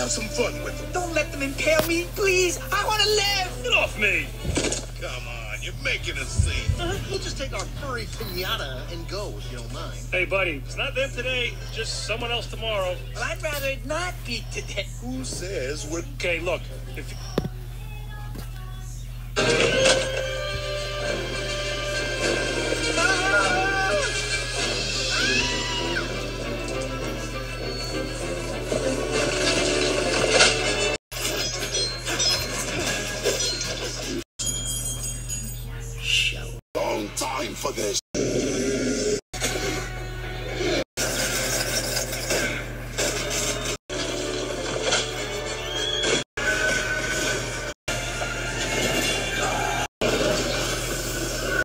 have some fun with them. Don't let them impale me, please. I want to live. Get off me! Come on, you're making a scene. Uh-huh. We'll just take our furry pinata and go, if you don't mind. Hey, buddy, it's not them today, just someone else tomorrow. Well, I'd rather it not be today. Who says we're Okay, look, if time for this?